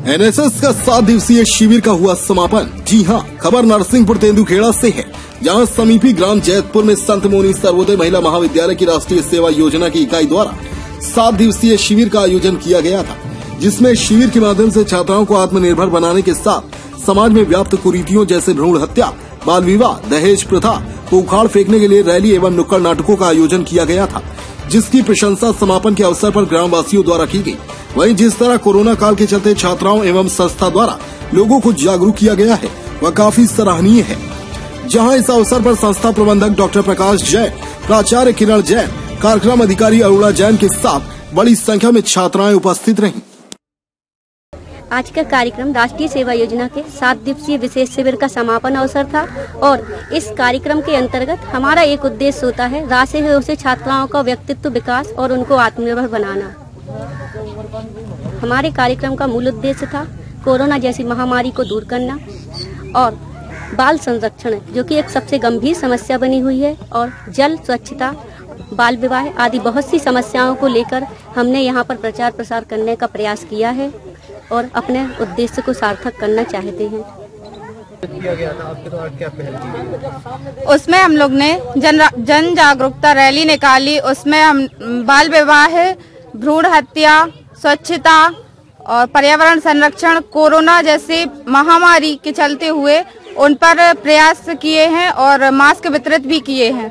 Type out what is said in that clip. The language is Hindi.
एनएसएस का सात दिवसीय शिविर का हुआ समापन। जी हाँ खबर नरसिंहपुर तेंदुखेड़ा से है। जहाँ समीपी ग्राम जैतपुर में संत मोनी सर्वोदय महिला महाविद्यालय की राष्ट्रीय सेवा योजना की इकाई द्वारा सात दिवसीय शिविर का आयोजन किया गया था, जिसमें शिविर के माध्यम से छात्राओं को आत्मनिर्भर बनाने के साथ समाज में व्याप्त कुरीतियों जैसे भ्रूण हत्या, बाल विवाह, दहेज प्रथा को उखाड़ फेंकने के लिए रैली एवं नुक्कड़ नाटकों का आयोजन किया गया था। जिसकी प्रशंसा समापन के अवसर पर ग्रामवासियों द्वारा की गई। वहीं जिस तरह कोरोना काल के चलते छात्राओं एवं संस्था द्वारा लोगों को जागरूक किया गया है, वह काफ़ी सराहनीय है। जहाँ इस अवसर पर संस्था प्रबंधक डॉक्टर प्रकाश जैन, प्राचार्य किरण जैन, कार्यक्रम अधिकारी अरुणा जैन के साथ बड़ी संख्या में छात्राएँ उपस्थित रहीं। आज का कार्यक्रम राष्ट्रीय सेवा योजना के सात दिवसीय विशेष शिविर का समापन अवसर था और इस कार्यक्रम के अंतर्गत हमारा एक उद्देश्य होता है राशि से छात्राओं का व्यक्तित्व विकास और उनको आत्मनिर्भर बनाना। हमारे कार्यक्रम का मूल उद्देश्य था कोरोना जैसी महामारी को दूर करना और बाल संरक्षण, जो कि एक सबसे गंभीर समस्या बनी हुई है और जल स्वच्छता, बाल विवाह आदि बहुत सी समस्याओं को लेकर हमने यहाँ पर प्रचार प्रसार करने का प्रयास किया है। और अपने उद्देश्य को सार्थक करना चाहते हैं। उसमें हम लोग ने जन जन जागरूकता रैली निकाली। उसमें हम, बाल विवाह, भ्रूण हत्या, स्वच्छता और पर्यावरण संरक्षण, कोरोना जैसी महामारी के चलते हुए उन पर प्रयास किए हैं और मास्क वितरित भी किए हैं।